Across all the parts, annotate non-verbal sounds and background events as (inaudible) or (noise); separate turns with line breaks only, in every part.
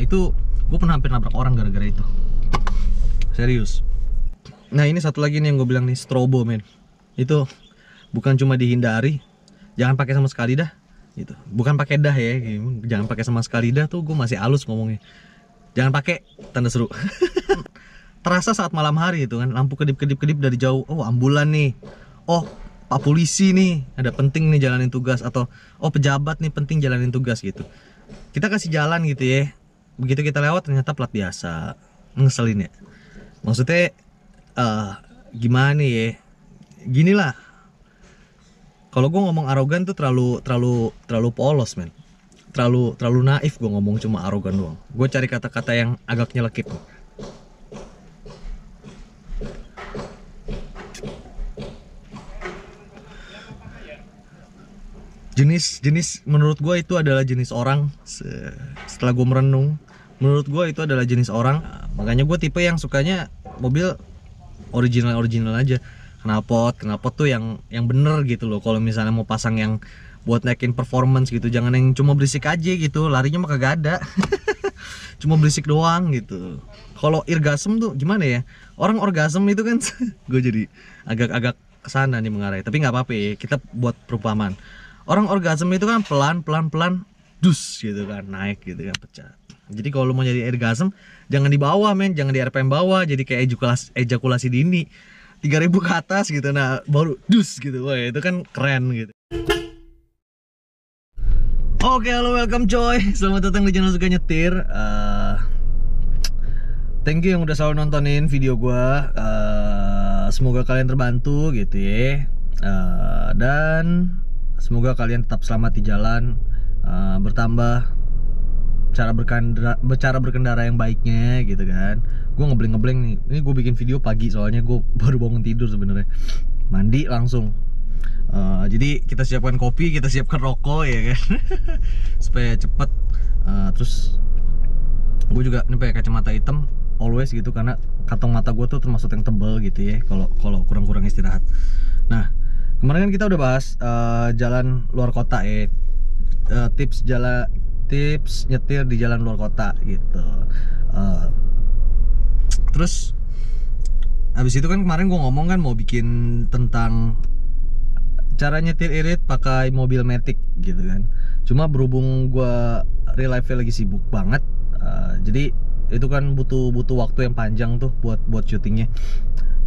itu gue pernah hampir nabrak orang gara-gara itu. Serius. Nah ini satu lagi nih yang gue bilang nih strobo men. Itu bukan cuma dihindari jangan pakai sama sekali dah. Gitu. Bukan pakai dah ya jangan pakai sama sekali dah tuh gue masih halus ngomongnya. Jangan pakai tanda seru. (laughs) Terasa saat malam hari itu kan lampu kedip-kedip-kedip dari jauh. Oh ambulan nih. Oh pak polisi nih. Ada penting nih jalanin tugas atau oh pejabat nih penting jalanin tugas gitu. Kita kasih jalan gitu ya begitu kita lewat ternyata plat biasa. Ngeselin ya maksudnya eh gimana ya? Gini lah. Kalau gue ngomong arogan tuh terlalu terlalu terlalu polos men. Terlalu terlalu naif gue ngomong cuma arogan doang. Gue cari kata-kata yang agak nyelekit. Jenis jenis menurut gue itu adalah jenis orang Se- setelah gue merenung menurut gue itu adalah jenis orang makanya gue tipe yang sukanya mobil original original aja. Knalpot knalpot tuh yang yang bener gitu loh. Kalau misalnya mau pasang yang buat naikin performance gitu jangan yang cuma berisik aja gitu. Larinya mah kagak ada. (laughs) Cuma berisik doang gitu. Kalau irgasem tuh gimana ya? Orang orgasm itu kan (laughs) gue jadi agak-agak ke sana nih mengarah. Tapi nggak apa-apa ya kita buat perumpamaan. Orang orgasm itu kan pelan pelan pelan dus gitu kan naik gitu kan pecah jadi kalau lu mau jadi orgasm jangan di bawah men jangan di RPM bawah jadi kayak ejakulasi, ejakulasi dini 3000 ke atas gitu nah baru dus gitu wah itu kan keren gitu Oke, halo welcome coy. Selamat datang di channel suka nyetir. Eh, thank you yang udah selalu nontonin video gua. Eh, semoga kalian terbantu gitu ya. Eh, dan semoga kalian tetap selamat di jalan. Eh, bertambah cara berkendara, cara berkendara yang baiknya gitu kan. Gue ngebleng ngebleng nih. Ini gue bikin video pagi soalnya gue (laughs) baru bangun tidur sebenarnya. Mandi langsung. Uh, jadi kita siapkan kopi, kita siapkan rokok ya kan, (laughs) supaya cepet. Uh, terus gue juga nih pakai kacamata hitam always gitu karena kantong mata gue tuh termasuk yang tebel gitu ya kalau kalau kurang-kurang istirahat. Nah kemarin kan kita udah bahas uh, jalan luar kota ya, uh, tips jalan tips nyetir di jalan luar kota gitu. Uh, terus habis itu kan kemarin gue ngomong kan mau bikin tentang cara nyetir irit pakai mobil matic gitu kan cuma berhubung gua real life lagi sibuk banget uh, jadi itu kan butuh butuh waktu yang panjang tuh buat buat syutingnya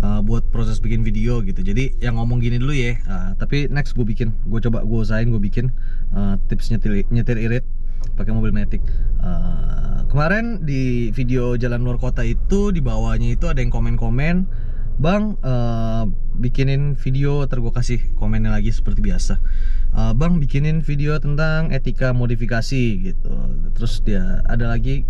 uh, buat proses bikin video gitu jadi yang ngomong gini dulu ya uh, tapi next gue bikin gue coba gue usahain gue bikin uh, tips nyetir nyetir irit pakai mobil matic uh, kemarin di video jalan luar kota itu di bawahnya itu ada yang komen-komen Bang, uh, bikinin video, ntar gue kasih komennya lagi seperti biasa. Uh, bang, bikinin video tentang etika modifikasi gitu. Terus dia ada lagi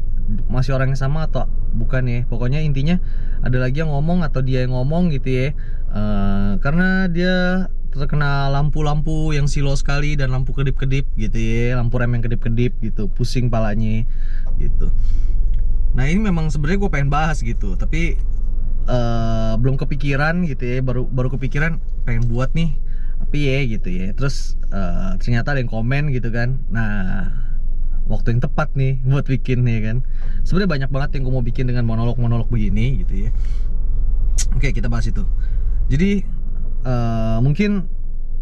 masih orang yang sama atau bukan ya? Pokoknya intinya ada lagi yang ngomong atau dia yang ngomong gitu ya. Uh, karena dia terkena lampu-lampu yang silo sekali dan lampu kedip-kedip gitu ya, lampu rem yang kedip-kedip gitu, pusing palanya gitu. Nah ini memang sebenarnya gue pengen bahas gitu, tapi uh, belum kepikiran gitu ya baru baru kepikiran pengen buat nih tapi ya gitu ya terus uh, ternyata ada yang komen gitu kan nah waktu yang tepat nih buat bikin nih kan? Sebenarnya banyak banget yang gue mau bikin dengan monolog monolog begini gitu ya. Oke kita bahas itu. Jadi uh, mungkin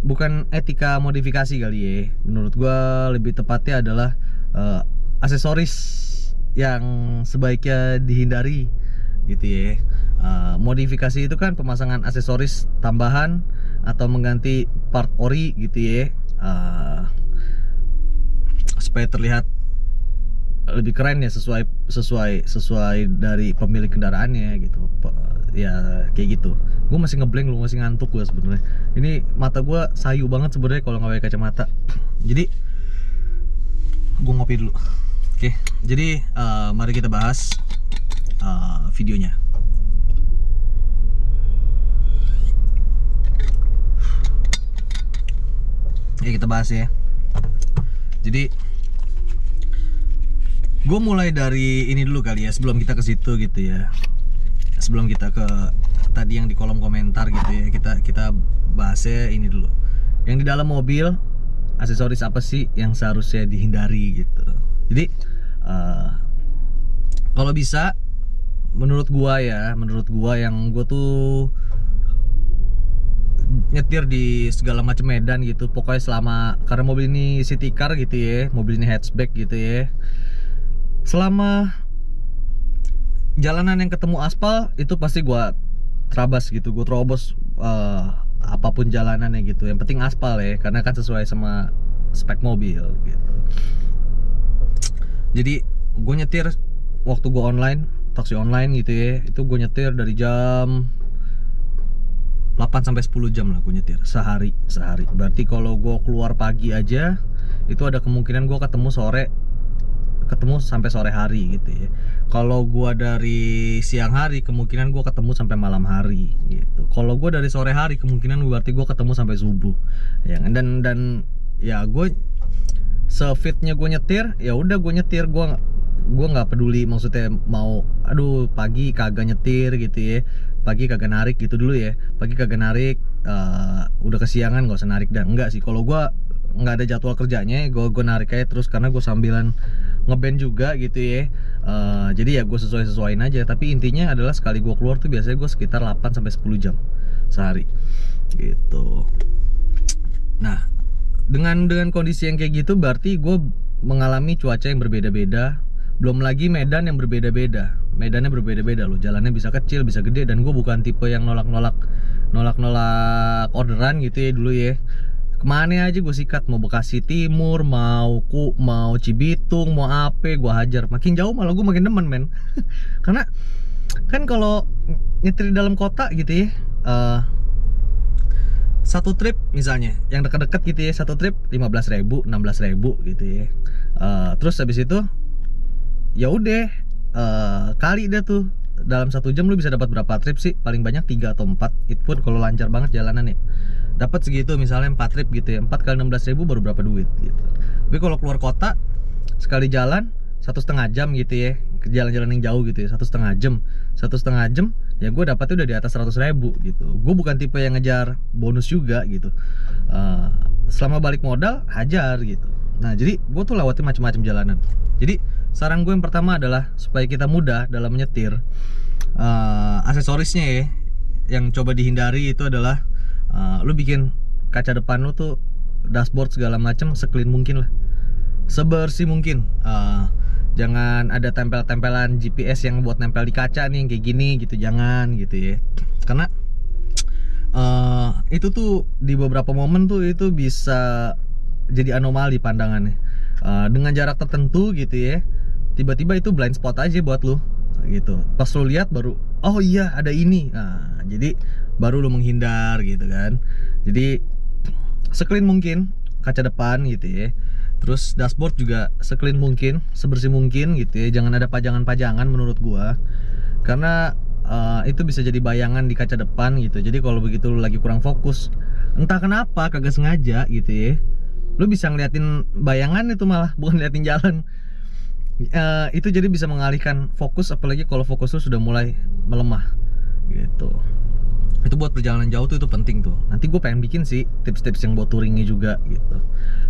bukan etika modifikasi kali ya. Menurut gue lebih tepatnya adalah uh, aksesoris yang sebaiknya dihindari gitu ya. Uh, modifikasi itu kan pemasangan aksesoris tambahan atau mengganti part ori gitu ya. Uh, supaya terlihat lebih keren ya sesuai sesuai sesuai dari pemilik kendaraannya gitu. Ya kayak gitu. Gue masih ngeblank lu masih ngantuk gue sebenarnya. Ini mata gue sayu banget sebenarnya kalau nggak pakai kacamata. (clears throat) Jadi gue ngopi dulu. Oke jadi uh, mari kita bahas uh, videonya. Ya kita bahas ya. Jadi gue mulai dari ini dulu kali ya sebelum kita ke situ gitu ya. Sebelum kita ke tadi yang di kolom komentar gitu ya kita kita bahasnya ini dulu. Yang di dalam mobil aksesoris apa sih yang seharusnya dihindari gitu. Jadi uh, kalau bisa menurut gua ya menurut gua yang gua tuh nyetir di segala macam medan gitu pokoknya selama karena mobil ini city car gitu ya mobil ini hatchback gitu ya selama jalanan yang ketemu aspal itu pasti gua terabas gitu gua terobos uh, apa pun jalanannya gitu. Yang penting aspal ya karena kan sesuai sama spek mobil gitu. Jadi gue nyetir waktu gue online taksi online gitu ya itu gue nyetir dari jam 8 sampai 10 jam lah gue nyetir sehari sehari. Berarti kalau gue keluar pagi aja itu ada kemungkinan gue ketemu sore ketemu sampai sore hari gitu ya. Kalau gue dari siang hari kemungkinan gue ketemu sampai malam hari gitu. Kalau gue dari sore hari kemungkinan berarti gue ketemu sampai subuh ya dan dan ya gue sefitnya gue nyetir ya udah gue nyetir. Gue gue nggak peduli maksudnya mau aduh pagi kagak nyetir gitu ya. Pagi kagak narik gitu dulu ya. Pagi kagak narik uh, udah kesiangan gak usah narik dan enggak sih. Kalau gue nggak ada jadwal kerjanya gue gue narik aja terus karena gue sambilan ngeband juga gitu ya. Uh, jadi ya gue sesuai sesuaiin aja. Tapi intinya adalah sekali gue keluar tuh biasanya gue sekitar 8 sampai 10 jam sehari. Gitu. Nah dengan dengan kondisi yang kayak gitu berarti gue mengalami cuaca yang berbeda-beda. Belum lagi medan yang berbeda-beda. Medannya berbeda-beda loh. Jalannya bisa kecil bisa gede. Dan gue bukan tipe yang nolak-nolak nolak-nolak orderan gitu ya dulu ya ke mana aja gue sikat? Mau Bekasi Timur mau ku mau Cibitung mau apa gue hajar. Makin jauh malah gue makin demen men. (laughs) Karena kan kalau nyetir di dalam kota gitu ya uh, satu trip misalnya yang dekat-dekat gitu ya satu trip 15 ribu 16 ribu gitu ya. Uh, terus habis itu ya udah uh, kali deh tuh. Dalam satu jam lu bisa dapat berapa trip sih? Paling banyak tiga atau empat. Itu pun kalau lancar banget jalanan ya dapat segitu misalnya empat trip gitu ya. Empat kali 16 ribu baru berapa duit gitu. Tapi kalau keluar kota sekali jalan satu setengah jam gitu ya. Ke jalan-jalan yang jauh gitu ya satu setengah jam. Satu setengah jam ya gue dapatnya udah di atas 100 ribu gitu. Gue bukan tipe yang ngejar bonus juga gitu. Uh, selama balik modal hajar gitu. Nah jadi gue tuh lewatin macam-macam jalanan. Jadi saran gue yang pertama adalah supaya kita mudah dalam menyetir uh, aksesorisnya ya yang coba dihindari itu adalah uh, lu bikin kaca depan lu tuh dashboard segala macam sekelin mungkin lah. Sebersih mungkin. Uh, jangan ada tempel-tempelan GPS yang buat nempel di kaca nih kayak gini gitu. Jangan gitu ya. Karena uh, itu tuh di beberapa momen tuh itu bisa jadi anomali pandangannya. Uh, dengan jarak tertentu gitu ya tiba-tiba itu blind spot aja buat lu gitu. Pas lu lihat baru oh iya ada ini. Nah, jadi baru lu menghindar gitu kan jadi sekelin mungkin kaca depan gitu ya Terus dashboard juga sekelin mungkin, sebersih mungkin gitu ya. Jangan ada pajangan-pajangan menurut gua. Karena uh, itu bisa jadi bayangan di kaca depan gitu. Jadi kalau begitu lu lagi kurang fokus, entah kenapa kagak sengaja gitu ya. Lu bisa ngeliatin bayangan itu malah (laughs) bukan ngeliatin jalan. Uh, itu jadi bisa mengalihkan fokus apalagi kalau fokus lu sudah mulai melemah gitu itu buat perjalanan jauh tuh itu penting tuh. Nanti gue pengen bikin sih tips-tips yang buat touringnya juga gitu.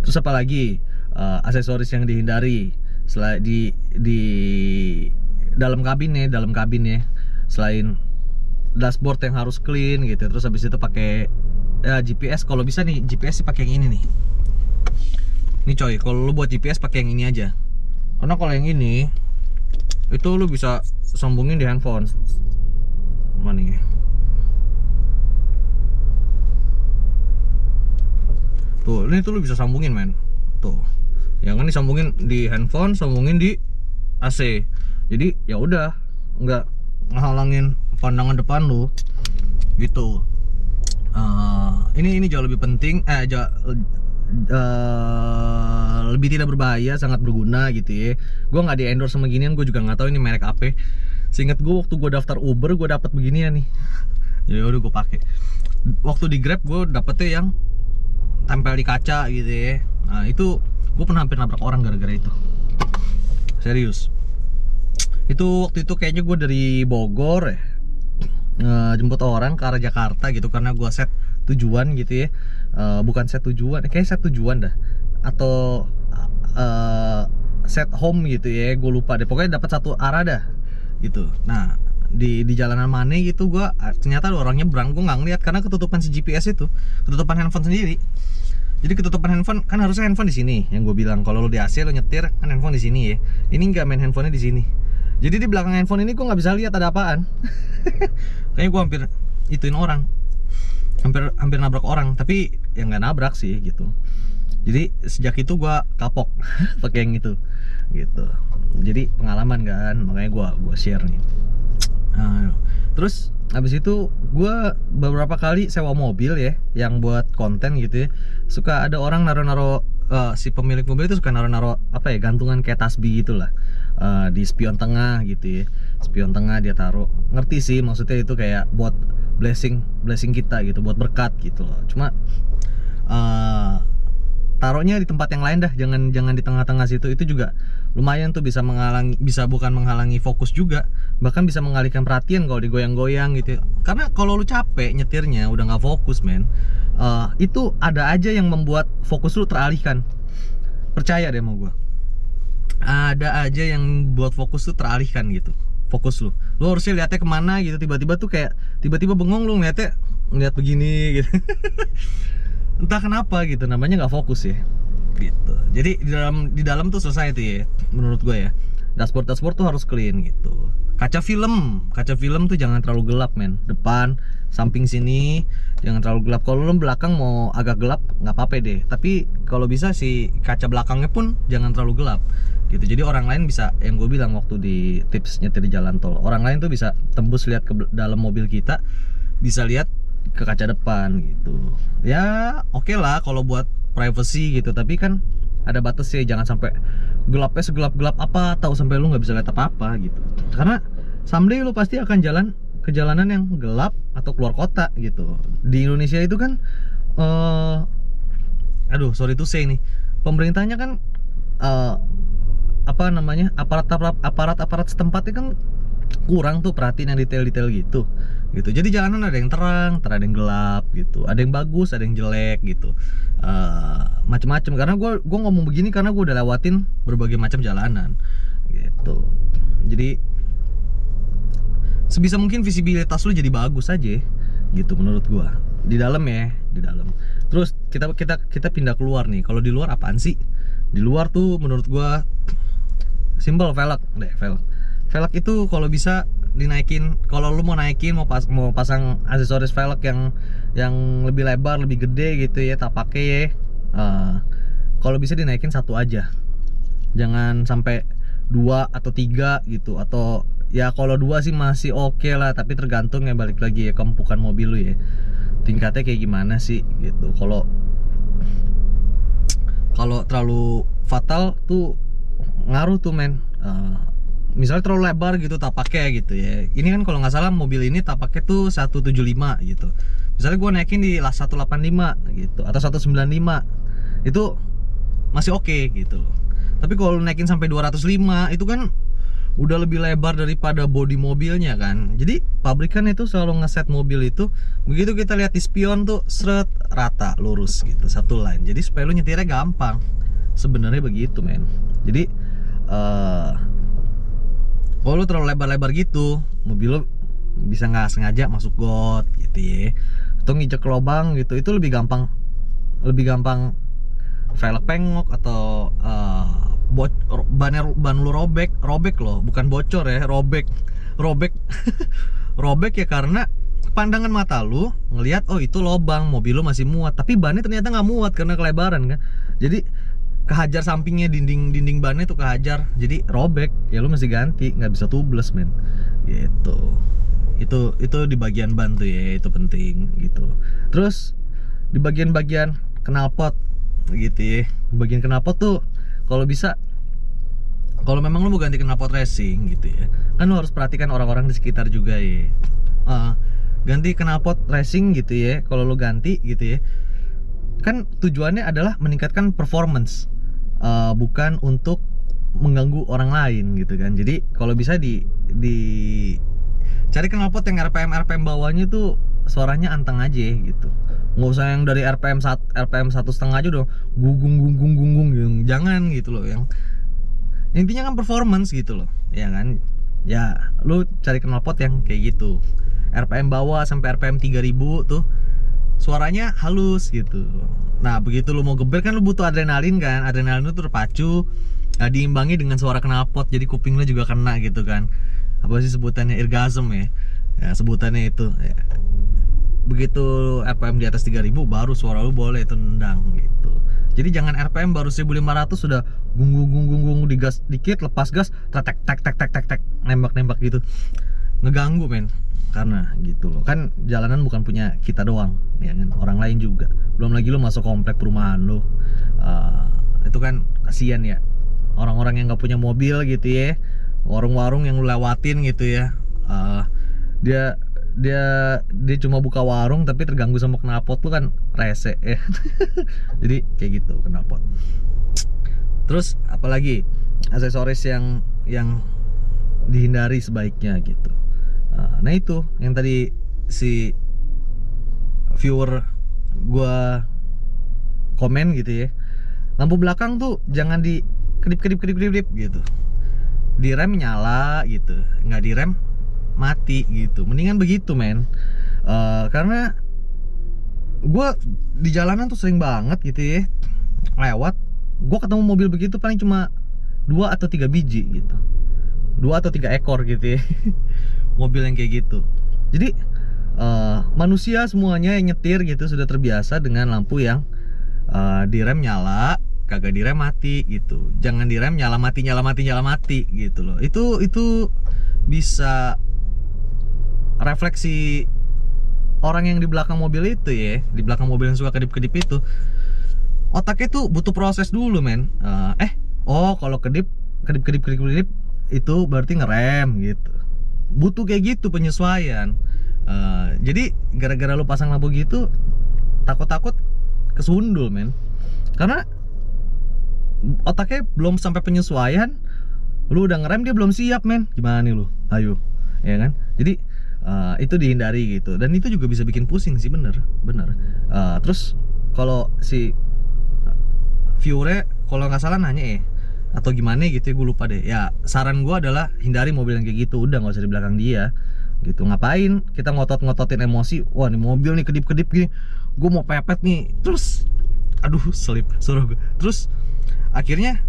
Terus apa lagi? Uh, aksesoris yang dihindari. Selain di di dalam kabin ya dalam kabin ya. Selain dashboard yang harus clean gitu terus habis itu pakai ya, GPS kalau bisa nih GPS sih pakai yang ini nih. Ini coy kalau lu buat GPS pakai yang ini aja. Karena kalau yang ini itu lu bisa sambungin di handphone. Mana nih tuh ini tuh lu bisa sambungin men. Tuh. Yang kan disambungin di handphone sambungin di AC jadi ya udah nggak ngehalangin pandangan depan lu. Gitu. Uh, ini ini jauh lebih penting eh jauh, uh, lebih tidak berbahaya sangat berguna gitu ya. Gue nggak di endorse sama ginian gue juga nggak tahu ini merek apa. Seingat gue waktu gue daftar Uber gue dapet beginian nih. Jadi ya udah gue pakai. Waktu di Grab gue dapetnya yang tempel di kaca gitu ya. Nah itu gue pernah hampir nabrak orang gara-gara itu. Serius. Itu waktu itu kayaknya gue dari Bogor ya jemput orang ke arah Jakarta gitu karena gue set tujuan gitu ya. Uh, bukan set tujuan kayak set tujuan dah. Atau uh, set home gitu ya gue lupa deh. Pokoknya dapat satu arah dah gitu. Nah di di jalanan mana gitu gua ah, ternyata ada orang nyebrang gua nggak ngeliat karena ketutupan si GPS itu ketutupan handphone sendiri. Jadi ketutupan handphone kan harusnya handphone di sini yang gue bilang. Kalau lu di AC lu nyetir kan handphone di sini ya. Ini nggak main handphonenya di sini. Jadi di belakang handphone ini gue nggak bisa lihat ada apaan. (laughs) Kayaknya gue hampir ituin orang. Hampir hampir nabrak orang tapi yang nggak nabrak sih gitu. Jadi sejak itu gue kapok (laughs) pakai yang itu gitu. Jadi pengalaman kan makanya gue gua share nih Nah, terus habis itu gue beberapa kali sewa mobil ya yang buat konten gitu ya. Suka ada orang naro-naro eh, si pemilik mobil itu suka naro-naro apa ya gantungan kayak tasbih gitulah eh, di spion tengah gitu ya. Spion tengah dia taruh. Ngerti sih maksudnya itu kayak buat blessing blessing kita gitu buat berkat gitu loh. Cuma eh, taruhnya di tempat yang lain dah jangan jangan di tengah-tengah situ. Itu juga lumayan tuh bisa menghalangi bisa bukan menghalangi fokus juga bahkan bisa mengalihkan perhatian kalau digoyang-goyang gitu. Karena kalau lu capek nyetirnya udah nggak fokus men Eh, itu ada aja yang membuat fokus lu teralihkan. Percaya deh mau gua. Ada aja yang buat fokus tuh teralihkan gitu fokus lu. Lu harusnya lihatnya ke mana gitu tiba-tiba tuh kayak tiba-tiba bengong lu ngeliatnya ngeliat begini gitu (laughs) entah kenapa gitu namanya nggak fokus ya gitu. Jadi di dalam di dalam tuh tuh ya menurut gue ya. Dashboard dashboard tuh harus clean gitu. Kaca film kaca film tuh jangan terlalu gelap men. Depan samping sini jangan terlalu gelap. Kalau lu belakang mau agak gelap nggak apa-apa deh. Tapi kalau bisa si kaca belakangnya pun jangan terlalu gelap. Gitu. Jadi orang lain bisa yang gue bilang waktu di tips nyetir di jalan tol orang lain tuh bisa tembus lihat ke dalam mobil kita bisa lihat ke kaca depan gitu. Ya oke lah kalau buat privacy gitu tapi kan ada batasnya jangan sampai gelapnya segelap gelap apa tahu sampai lu nggak bisa lihat apa apa gitu. Karena someday lu pasti akan jalan ke jalanan yang gelap atau keluar kota gitu. Di Indonesia itu kan eh aduh sorry to say nih pemerintahnya kan eh, apa namanya aparat aparat aparat setempatnya kan kurang tuh perhatiin yang detail-detail gitu gitu. Jadi jalanan ada yang terang ada yang gelap gitu. Ada yang bagus ada yang jelek gitu. Eh, macem-macem. Karena gue gua ngomong begini karena gue udah lewatin berbagai macam jalanan gitu. Jadi sebisa mungkin visibilitas lu jadi bagus aja gitu menurut gua. Di dalam ya di dalam. Terus kita kita kita pindah keluar nih. Kalau di luar apaan sih? Di luar tuh menurut gua simbol velg deh velg. Velg itu kalau bisa dinaikin kalau lu mau naikin mau pas mau pasang aksesoris velg yang yang lebih lebar lebih gede gitu ya tak pakai ya eh, kalau bisa dinaikin satu aja. Jangan sampai dua atau tiga gitu atau ya kalau dua sih masih oke lah tapi tergantung ya balik lagi ya kempukan mobil lu ya. Tingkatnya kayak gimana sih gitu. Kalau kalau terlalu fatal tuh ngaruh tuh men. Eh, misalnya terlalu lebar gitu tak pakai gitu ya. Ini kan kalau nggak salah mobil ini tak pakai tuh 175 gitu. Misalnya gue naikin di lah 185 gitu atau 195 itu masih oke gitu loh. Tapi kalau naikin sampai 205 itu kan udah lebih lebar daripada bodi mobilnya kan. Jadi pabrikan itu selalu ngeset mobil itu begitu kita lihat di spion tuh seret rata lurus gitu satu line. Jadi supaya lu nyetirnya gampang. Sebenarnya begitu men. Jadi eh kalau lu terlalu lebar-lebar gitu. Mobil lu bisa nggak sengaja masuk got gitu ya. Atau nginjek lubang gitu. Itu lebih gampang lebih gampang velg pengok atau eh, bo- ro- ban ban lu robek robek loh. Bukan bocor ya robek. Robek (laughs) robek ya karena pandangan mata lu ngelihat oh itu lobang mobil lu masih muat. Tapi bannya ternyata nggak muat karena kelebaran kan. Jadi kehajar sampingnya dinding dinding bannya tuh kehajar. Jadi robek. Ya lu mesti ganti nggak bisa tubles men. Gitu. Itu itu di bagian ban tuh ya itu penting gitu. Terus di bagian-bagian knalpot gitu ya. Bagian knalpot tuh kalau bisa kalau memang lu mau ganti knalpot racing gitu ya kan lu harus perhatikan orang-orang di sekitar juga ya. Ah, ganti knalpot racing gitu ya kalau lu ganti gitu ya kan tujuannya adalah meningkatkan performance eh, bukan untuk mengganggu orang lain gitu kan. Jadi kalau bisa di di cari knalpot yang RPM RPM bawahnya tuh suaranya anteng aja gitu. Nggak usah yang dari RPM sat RPM satu setengah aja udah gugung gugung gugung gitu. Jangan gitu loh yang intinya kan performance gitu loh ya kan? Ya lu cari knalpot yang kayak gitu. RPM bawah sampai RPM 3000 tuh suaranya halus gitu. Nah begitu lu mau geber kan lu butuh adrenalin kan. Adrenalin itu terpacu nah, diimbangi dengan suara knalpot. Jadi kuping lu juga kena gitu kan. Apa sih sebutannya? Irgasm ya. Ya sebutannya itu. Ya. begitu RPM di atas 3000 baru suara lu boleh itu nendang gitu. Jadi jangan RPM baru 1500 sudah gung gung gung gung digas dikit lepas gas tek tek tek tek tek tek nembak nembak gitu. Ngeganggu men karena gitu loh. Kan jalanan bukan punya kita doang ya kan? Orang lain juga. Belum lagi lo masuk komplek perumahan lo uh, itu kan kasihan ya. Orang-orang yang nggak punya mobil gitu ya. Warung-warung yang lu lewatin gitu ya. Uh, dia dia dia cuma buka warung tapi terganggu sama knalpot lu kan rese ya. (laughs) Jadi kayak gitu knalpot. Terus apalagi aksesoris yang yang dihindari sebaiknya gitu nah itu yang tadi si viewer gua komen gitu ya. Lampu belakang tuh jangan di kedip kedip kedip kedip gitu. Di rem nyala gitu nggak di rem mati gitu. Mendingan begitu men. Uh, karena gue di jalanan tuh sering banget gitu ya lewat. Gue ketemu mobil begitu paling cuma dua atau tiga biji gitu. Dua atau tiga ekor gitu ya (laughs) mobil yang kayak gitu. Jadi uh, manusia semuanya yang nyetir gitu sudah terbiasa dengan lampu yang uh, di rem nyala kagak direm mati gitu. Jangan direm nyala mati nyala mati nyala mati gitu loh. Itu itu bisa refleksi orang yang di belakang mobil itu ya. Di belakang mobil yang suka kedip-kedip itu. Otaknya tuh butuh proses dulu men. Uh, eh oh kalau kedip kedip kedip kedip kedip itu berarti ngerem gitu butuh kayak gitu penyesuaian. Uh, jadi gara-gara lu pasang lampu gitu takut-takut kesundul men. Karena otaknya belum sampai penyesuaian lu udah ngerem dia belum siap men. Gimana nih lu? Ayo ya kan? Jadi uh, itu dihindari gitu. Dan itu juga bisa bikin pusing sih bener. Bener. Uh, terus kalau si viewernya kalau nggak salah nanya ya atau gimana gitu ya gue lupa deh. Ya saran gue adalah hindari mobil yang kayak gitu. Udah nggak usah di belakang dia. Gitu. Ngapain kita ngotot-ngototin emosi? Wah nih mobil nih kedip-kedip gini. Gue mau pepet nih. Terus aduh selip. Suruh gue terus akhirnya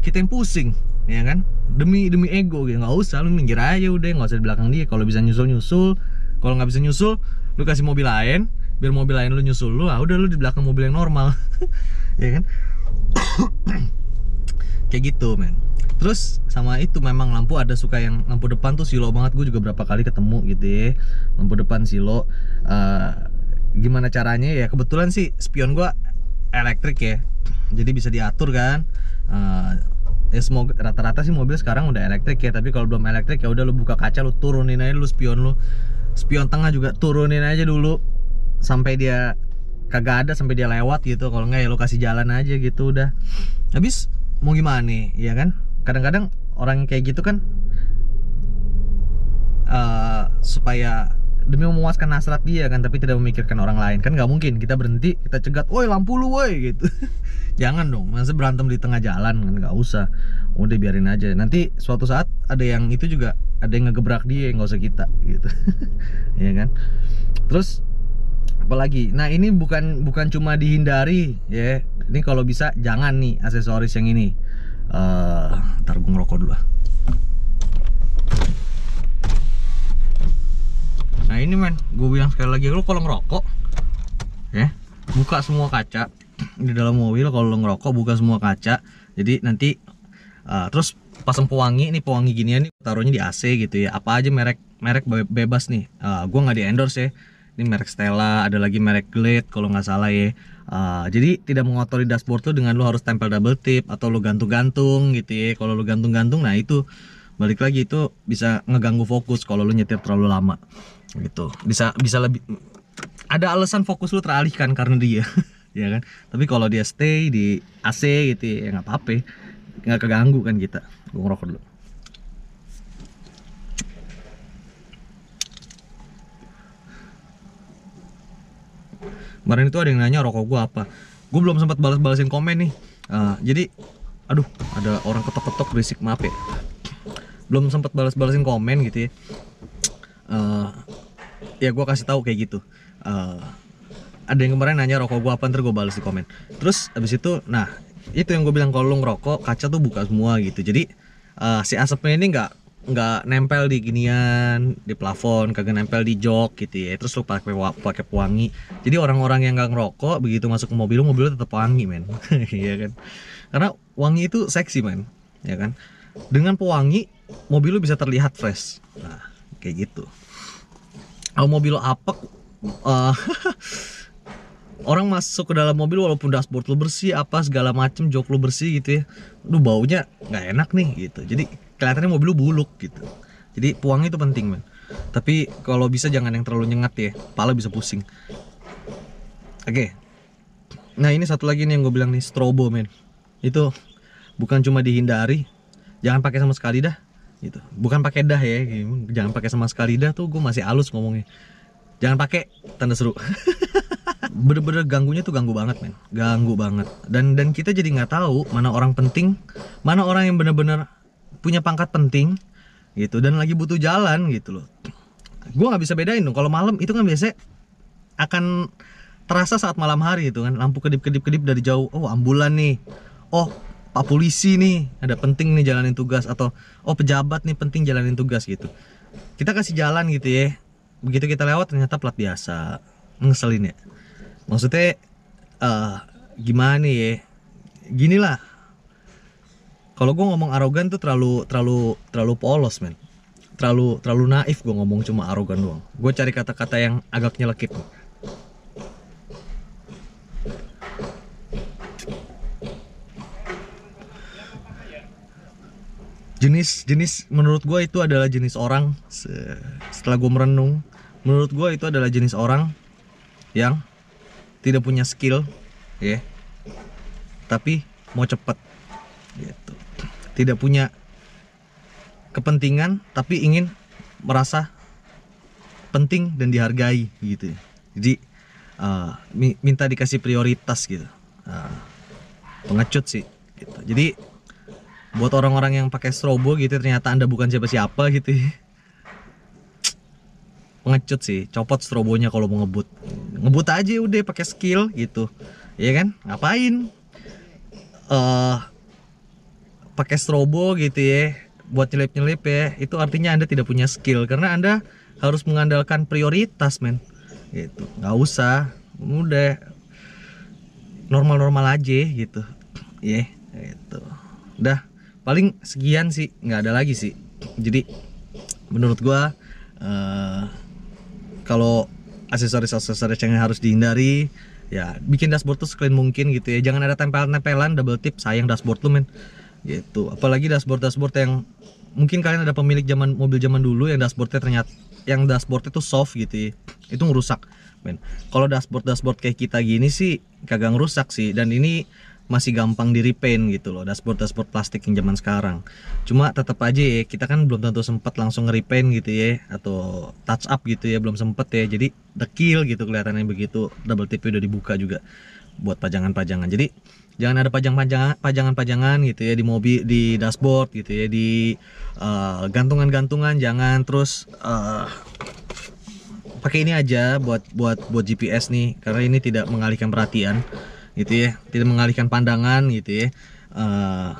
kita yang pusing ya kan? Demi demi ego gitu. Nggak usah lu minggir aja udah nggak usah di belakang dia. Kalau bisa nyusul nyusul kalau nggak bisa nyusul lu kasih mobil lain. Biar mobil lain lu nyusul lu ah udah lu di belakang mobil yang normal. (laughs) Ya kan kayak gitu men. Terus sama itu memang lampu ada suka yang lampu depan tuh silo banget. Gue juga berapa kali ketemu gitu ya lampu depan silo. Uh, gimana caranya ya? Kebetulan sih spion gue elektrik ya jadi bisa diatur kan. Uh, ya semoga rata-rata sih mobil sekarang udah elektrik ya tapi kalau belum elektrik ya udah lu buka kaca lu turunin aja lu spion lu. Spion tengah juga turunin aja dulu sampai dia kagak ada sampai dia lewat gitu. Kalau nggak ya lu kasih jalan aja gitu udah. Habis mau gimana nih ya kan? Kadang-kadang orang kayak gitu kan uh, supaya demi memuaskan hasrat dia kan tapi tidak memikirkan orang lain kan nggak mungkin. Kita berhenti kita cegat woi lampu lu woi gitu. (laughs) Jangan dong masa berantem di tengah jalan kan nggak usah. Udah biarin aja. Nanti suatu saat ada yang itu juga ada yang ngegebrak dia nggak usah kita gitu. (laughs) Ya kan? Terus apalagi. Nah ini bukan bukan cuma dihindari ya. Ini kalau bisa jangan nih aksesoris yang ini. Uh, ntar gue ngerokok dulu lah nah ini men gue bilang sekali lagi lo kalau ngerokok ya buka semua kaca di dalam mobil. Kalau ngerokok buka semua kaca. Jadi nanti uh, terus pasang pewangi ini pewangi ginian nih taruhnya di AC gitu ya. Apa aja merek merek bebas nih. Uh, gue nggak di endorse ya ini merek Stella ada lagi merek Glade kalau nggak salah ya. Uh, jadi tidak mengotori dashboard tuh dengan lo harus tempel double tip atau lo gantung-gantung gitu ya. Kalau lo gantung-gantung nah itu balik lagi itu bisa ngeganggu fokus kalau lo nyetir terlalu lama gitu. Bisa bisa lebih ada alasan fokus lu teralihkan karena dia (laughs) ya kan? Tapi kalau dia stay di AC gitu ya nggak apa-apa nggak keganggu kan kita. Gue ngerokok dulu kemarin itu ada yang nanya rokok gue apa. Gue belum sempat balas-balasin komen nih. Uh, jadi aduh ada orang ketok-ketok berisik maaf ya. Belum sempat balas-balasin komen gitu ya. Eh, ya gue kasih tahu kayak gitu. Eh, ada yang kemarin nanya rokok gue apa ntar gue balas di komen. Terus abis itu nah itu yang gue bilang kalau lu ngerokok kaca tuh buka semua gitu. Jadi eh, si asapnya ini nggak nggak nempel di ginian di plafon kagak nempel di jok gitu ya. Terus lu pakai pakai pewangi. Jadi orang-orang yang nggak ngerokok begitu masuk ke mobil lu mobil lu tetap wangi men. (laughs) Iya kan? Karena wangi itu seksi men. Ya kan? Dengan pewangi mobil lu bisa terlihat fresh. Nah kayak gitu. Kalau mobil lo apek eh, (laughs) orang masuk ke dalam mobil walaupun dashboard lo bersih apa segala macem jok lo bersih gitu ya lu baunya nggak enak nih gitu. Jadi kelihatannya mobil lu buluk gitu. Jadi pewangi itu penting men. Tapi kalau bisa jangan yang terlalu nyengat ya pala bisa pusing. Oke. Nah ini satu lagi nih yang gue bilang nih strobo men. Itu bukan cuma dihindari jangan pakai sama sekali dah gitu. Bukan pakai dah ya jangan pakai sama sekali dah tuh gue masih halus ngomongnya. Jangan pakai tanda seru. (laughs) Bener-bener ganggunya tuh ganggu banget men. Ganggu banget. Dan dan kita jadi nggak tahu mana orang penting mana orang yang bener-bener punya pangkat penting gitu dan lagi butuh jalan gitu loh. Gue nggak bisa bedain dong kalau malam itu kan biasanya akan terasa saat malam hari itu kan lampu kedip-kedip-kedip dari jauh. Oh ambulan nih. Oh pak polisi nih ada penting nih jalanin tugas atau oh pejabat nih penting jalanin tugas gitu. Kita kasih jalan gitu ya. Begitu kita lewat ternyata plat biasa. Ngeselin ya. Maksudnya eh gimana ya? Gini lah kalau gue ngomong arogan tuh terlalu terlalu terlalu polos men. Terlalu terlalu naif gue ngomong cuma arogan doang. Gue cari kata-kata yang agak nyelekit jenis jenis menurut gue itu adalah jenis orang se- setelah gue merenung. Menurut gue itu adalah jenis orang yang tidak punya skill ya. Tapi mau cepet gitu tidak punya kepentingan tapi ingin merasa penting dan dihargai gitu. Jadi uh, mi- minta dikasih prioritas gitu. Uh, pengecut sih gitu. Jadi buat orang-orang yang pakai strobo gitu ternyata anda bukan siapa-siapa gitu. Pengecut sih copot strobonya kalau mau ngebut. Ngebut aja udah pakai skill gitu. Ya kan? Ngapain? Eh pakai strobo gitu ya buat nyelip-nyelip ya itu artinya anda tidak punya skill. Karena anda harus mengandalkan prioritas men. Gitu. Nggak usah udah normal-normal aja gitu. Ya gitu. Udah paling sekian sih nggak ada lagi sih. Jadi menurut gua eh, kalau aksesoris-aksesoris yang harus dihindari ya bikin dashboard tuh seclean mungkin gitu ya. Jangan ada tempel-tempelan double tip sayang dashboard lu men gitu. Apalagi dashboard-dashboard yang mungkin kalian ada pemilik zaman mobil zaman dulu yang dashboardnya ternyata yang dashboardnya tuh soft gitu ya. Itu ngerusak. Men kalau dashboard dashboard kayak kita gini sih kagak ngerusak sih. Dan ini masih gampang di repaint gitu loh dashboard dashboard plastik yang zaman sekarang. Cuma tetap aja ya kita kan belum tentu sempat langsung nge-repaint gitu ya atau touch up gitu ya belum sempet ya. Jadi dekil gitu kelihatannya begitu. Double tip udah dibuka juga buat pajangan-pajangan. Jadi jangan ada pajangan-pajangan gitu ya di mobil di dashboard gitu ya di eh, gantungan-gantungan. Jangan terus eh, pakai ini aja buat buat buat GPS nih karena ini tidak mengalihkan perhatian gitu ya tidak mengalihkan pandangan gitu ya Eh,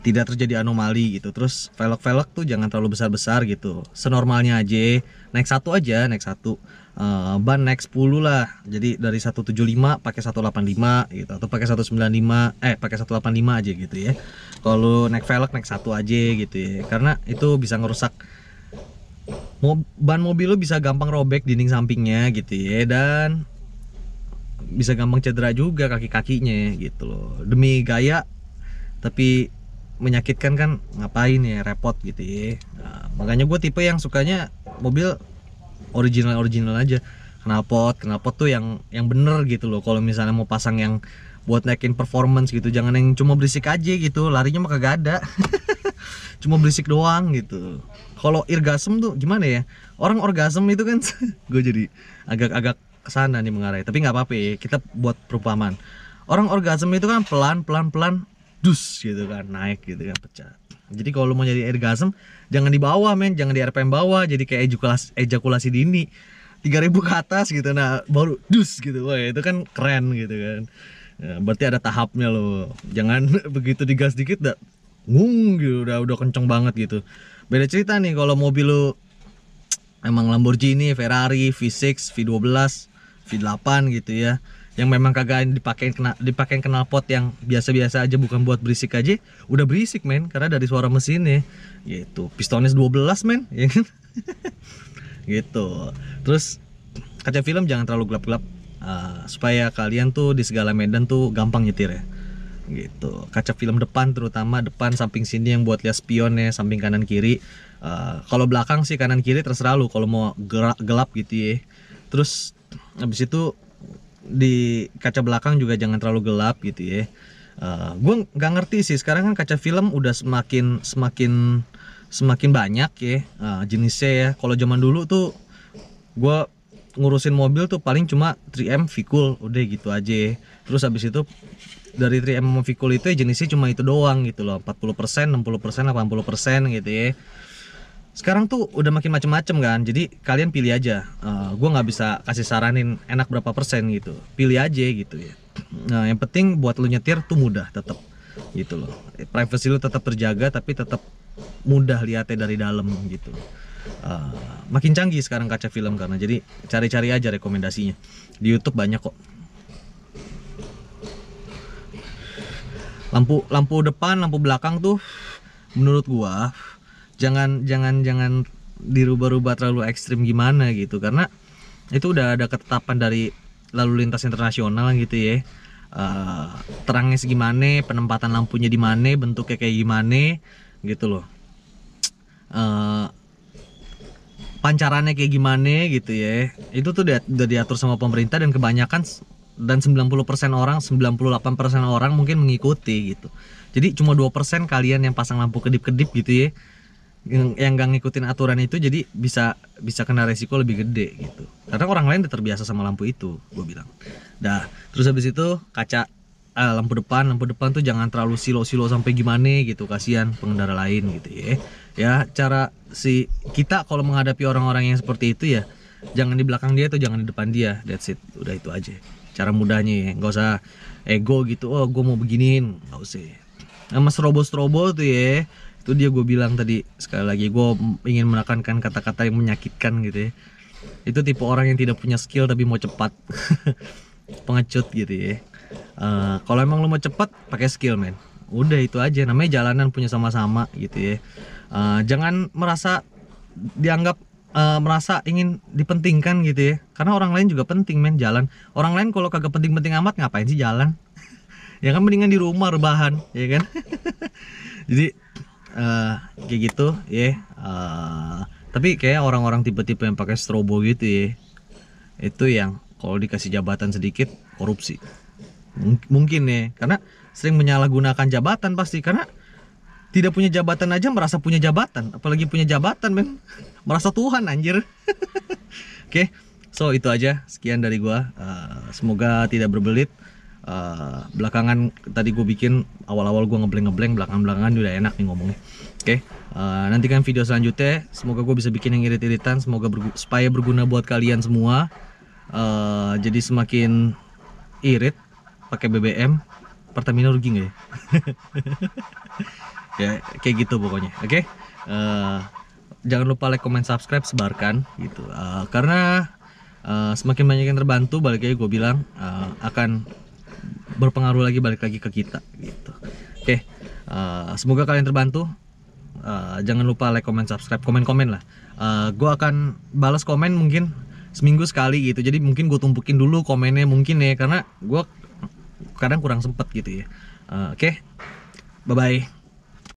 tidak terjadi anomali gitu. Terus velg-velg tuh jangan terlalu besar-besar gitu. Senormalnya aja. Naik satu aja naik satu Eh, ban naik 10 lah. Jadi dari 175 pakai 185 gitu. Atau pakai 195 eh pakai 185 aja gitu ya. Kalau naik velg naik satu aja gitu ya. Karena itu bisa ngerusak Mo- ban mobil lu bisa gampang robek dinding sampingnya gitu ya. Dan bisa gampang cedera juga kaki-kakinya gitu loh. Demi gaya tapi menyakitkan kan ngapain ya repot gitu ya. Nah, makanya gue tipe yang sukanya mobil original original aja knalpot knalpot tuh yang yang bener gitu loh. Kalau misalnya mau pasang yang buat naikin performance gitu jangan yang cuma berisik aja gitu. Larinya mah kagak ada. (laughs) Cuma berisik doang gitu. Kalau irgasem tuh gimana ya? Orang orgasm itu kan (laughs) gue jadi agak-agak ke sana nih mengarah tapi nggak apa-apa ya kita buat perumpamaan. Orang orgasm itu kan pelan pelan pelan dus gitu kan naik gitu kan pecah jadi kalau mau jadi orgasm jangan di bawah men. Jangan di RPM bawah. Jadi kayak ejakulasi ejakulasi dini. 3000 ke atas gitu. Nah baru dus gitu. Wah itu kan keren gitu kan. Ya, berarti ada tahapnya loh. Jangan (laughs) begitu digas dikit udah ngung gitu. Udah udah kenceng banget gitu. Beda cerita nih kalau mobil lu emang Lamborghini, Ferrari, V6, V12, V8 gitu ya yang memang kagak dipakein kena dipakein knalpot yang biasa-biasa aja bukan buat berisik aja udah berisik men karena dari suara mesinnya gitu. Pistonnya 12 men ya kan? (laughs) Gitu. Terus kaca film jangan terlalu gelap-gelap uh, supaya kalian tuh di segala medan tuh gampang nyetir ya. Gitu. Kaca film depan terutama depan samping sini yang buat lihat spionnya samping kanan kiri. Uh, kalau belakang sih kanan kiri terserah lu kalau mau gelap, gelap gitu ya. Terus habis itu di kaca belakang juga jangan terlalu gelap gitu ya. Uh, gue nggak ngerti sih sekarang kan kaca film udah semakin semakin semakin banyak ya uh, jenisnya ya. Kalau zaman dulu tuh gue ngurusin mobil tuh paling cuma 3M Vicul udah gitu aja. Terus habis itu dari 3M sama Vicul itu ya jenisnya cuma itu doang gitu loh 40% 60% 80% gitu ya sekarang tuh udah makin macem-macem kan? Jadi kalian pilih aja. Uh, eh, gue nggak bisa kasih saranin enak berapa persen gitu. Pilih aja gitu ya. Nah yang penting buat lu nyetir tuh mudah tetap gitu loh. Privacy lu tetap terjaga tapi tetap mudah lihatnya dari dalam gitu. Uh, makin canggih sekarang kaca film karena jadi cari-cari aja rekomendasinya. Di YouTube banyak kok. Lampu lampu depan lampu belakang tuh menurut gua jangan jangan jangan dirubah-rubah terlalu ekstrim gimana gitu. Karena itu udah ada ketetapan dari lalu lintas internasional gitu ya. Uh, terangnya segimana penempatan lampunya di mana bentuknya kayak gimana gitu loh. Uh, pancarannya kayak gimana gitu ya. Itu tuh udah, udah diatur sama pemerintah dan kebanyakan dan 90% orang 98% orang mungkin mengikuti gitu. Jadi cuma 2% kalian yang pasang lampu kedip-kedip gitu ya yang yang gak ngikutin aturan itu jadi bisa bisa kena resiko lebih gede gitu. Karena orang lain udah terbiasa sama lampu itu gue bilang. Dah terus habis itu kaca eh, lampu depan lampu depan tuh jangan terlalu silo-silo sampai gimana gitu kasihan pengendara lain gitu ya. Ya cara si kita kalau menghadapi orang-orang yang seperti itu ya jangan di belakang dia atau jangan di depan dia. That's it udah itu aja. Cara mudahnya ya nggak usah ego gitu oh gue mau beginiin. Nggak usah. Sama strobo-strobo tuh ya itu dia gue bilang tadi sekali lagi gue ingin menekankan kata-kata yang menyakitkan gitu ya. Itu tipe orang yang tidak punya skill tapi mau cepat. (laughs) Pengecut gitu ya. Uh, kalau emang lo mau cepat pakai skill men. Udah itu aja. Namanya jalanan punya sama-sama gitu ya. Uh, jangan merasa dianggap uh, merasa ingin dipentingkan gitu ya. Karena orang lain juga penting men jalan. Orang lain kalau kagak penting-penting amat ngapain sih jalan? (laughs) Ya kan mendingan di rumah rebahan ya kan? (laughs) Jadi uh, kayak gitu ya. Yeah. uh, tapi kayak orang-orang tipe-tipe yang pakai strobo gitu ya. Itu yang kalau dikasih jabatan sedikit korupsi. M mungkin ya. Karena sering menyalahgunakan jabatan pasti karena tidak punya jabatan aja merasa punya jabatan. Apalagi punya jabatan men. (laughs) Merasa Tuhan anjir. (laughs) Oke okay, so itu aja. Sekian dari gua. Uh, semoga tidak berbelit uh, belakangan tadi gue bikin awal-awal gue ngebleng ngebleng belakang-belakangan udah enak nih ngomongnya oke okay? uh, nantikan video selanjutnya semoga gue bisa bikin yang irit-iritan semoga bergu supaya berguna buat kalian semua uh, jadi semakin irit pakai BBM Pertamina rugi nggak ya (laughs) ya kayak gitu pokoknya oke okay? uh, jangan lupa like comment subscribe sebarkan gitu uh, karena uh, semakin banyak yang terbantu balik lagi gue bilang uh, akan berpengaruh lagi balik lagi ke kita gitu. Oke uh, semoga kalian terbantu. Uh, jangan lupa like comment subscribe komen komen lah. Uh, eh, gue akan balas komen mungkin seminggu sekali gitu. Jadi mungkin gue tumpukin dulu komennya mungkin ya karena gue kadang kurang sempet gitu ya. Uh, oke okay. bye bye